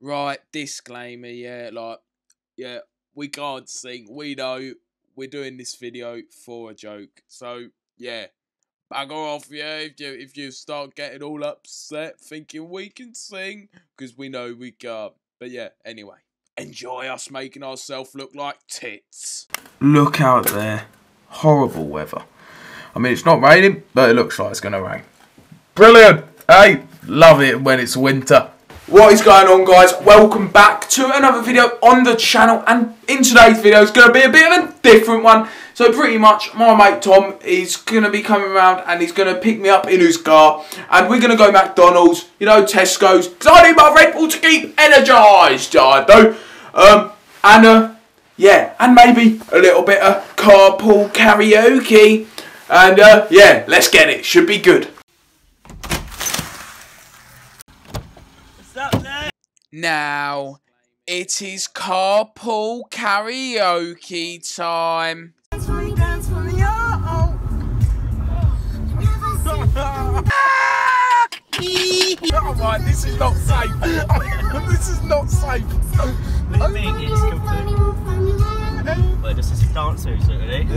right, disclaimer, yeah, like, yeah, we can't sing. We know we're doing this video for a joke. So, yeah, bugger off, yeah, if you, if you start getting all upset thinking we can sing, because we know we can't. But yeah, anyway, enjoy us making ourselves look like tits. Look out there. Horrible weather. I mean, it's not raining, but it looks like it's going to rain. Brilliant! Hey, love it when it's winter. What is going on guys? Welcome back to another video on the channel and in today's video it's going to be a bit of a different one. So pretty much my mate Tom is going to be coming around and he's going to pick me up in his car and we're going to go McDonald's, you know, Tesco's because I need my Red Bull to keep energised, I do. Um, and uh, yeah, and maybe a little bit of carpool karaoke and uh, yeah, let's get it, should be good. Now, it is carpool karaoke time. Alright, this is not safe. this is not safe. What do you mean it's complete? Wait, this is a dancer, is oh, it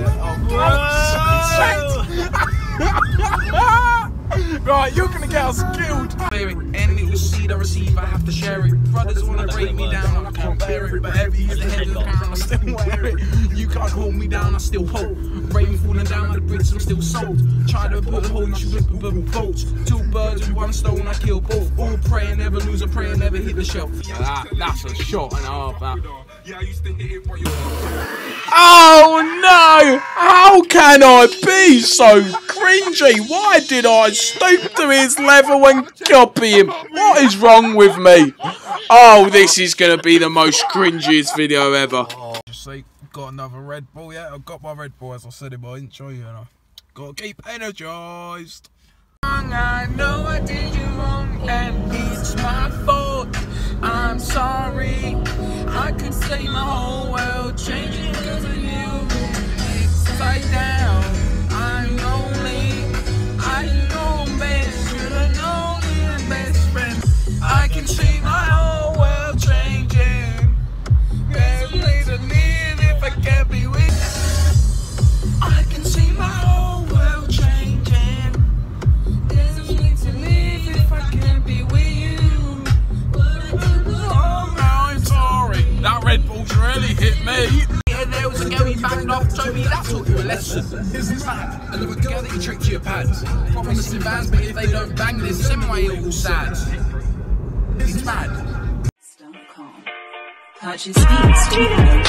right, you're gonna get us killed. And it will see the receive, I have to share it. Brothers wanna break me down, I can't bear it. But every is the head of the crown, I still wear it. You can't hold me down, I still hold. Rain falling down the bricks, I'm still sold. Try to put a hole in you with the bolts. Two birds with one stone, I kill both. All pray and never lose a prayer, never hit the shelf. That, that's a shot and a half, that. Yeah, I used to hit it for you. Oh no! How can I be so cringy? Why did I stoop to his level and copy him? What is wrong with me? Oh, this is gonna be the most cringiest video ever. Just see, got another Red Bull, yeah? I've got my Red Bull as I said in my intro, you know. Gotta keep energized. I know I did you wrong and it's my fault. I'm could say my whole world me. Yeah, there was a girl he banged off, told me that taught you a lesson. Isn't that? Another girl that you tricked to your pads. Promising bands, but if they don't bang this, same way it all sad. It's mad. Stone.com. Purchase beats today.